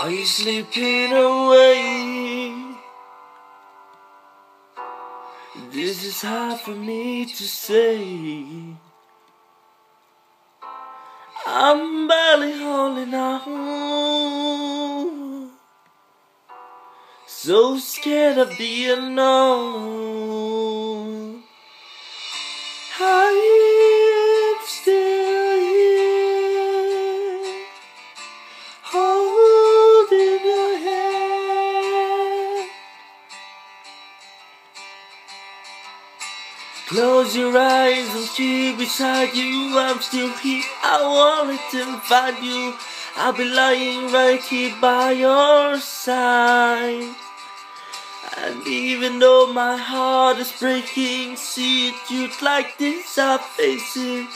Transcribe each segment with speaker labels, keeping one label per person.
Speaker 1: Are you sleeping away? This is hard for me to say. I'm barely holding on. So scared of the unknown. I'm Close your eyes, I'm still beside you. I'm still here. I wanted to find you. I'll be lying right here by your side. And even though my heart is breaking, see it you'd like this, I face it.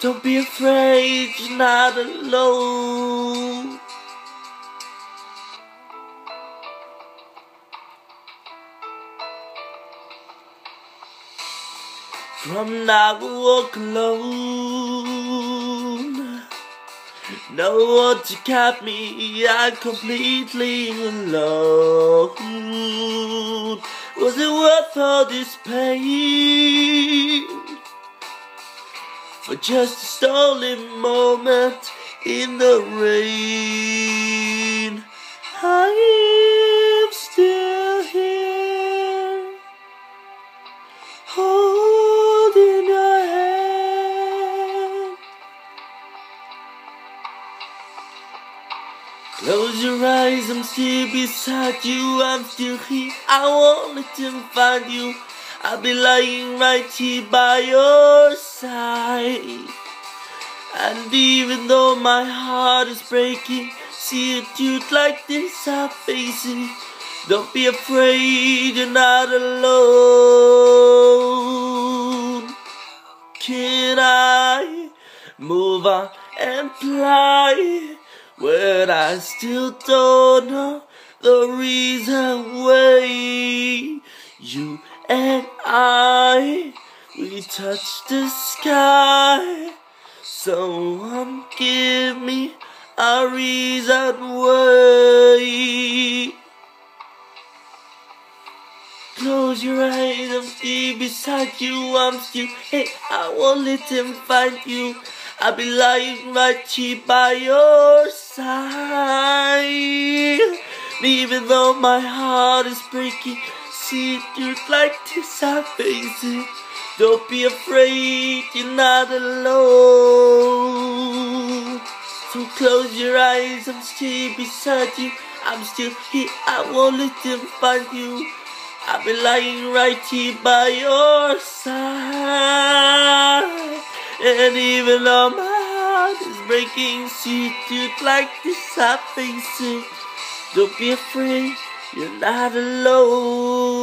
Speaker 1: Don't be afraid, you're not alone. From now I walk alone. No one to cut me, I'm completely alone. Was it worth all this pain? For just a stolen moment in the rain. I'm Close your eyes, I'm still beside you, I'm still here. I wanted to find you. I'll be lying right here by your side. And even though my heart is breaking, see a dude like this, I face it. Don't be afraid, you're not alone. Can I move on and fly? When I still don't know the reason why you and I we touch the sky. Someone um, give me a reason why. Close your eyes, I'm still beside you, I'm still, hey, I won't let him find you. I'll be lying right here by your side. Even though my heart is breaking, see just like this, I face it. Don't be afraid, you're not alone. So close your eyes, I'm still beside you. I'm still here, I won't let them find you. I'll be lying right here by your side. And even though my heart is breaking, see it like this, I face it. Don't be afraid, you're not alone.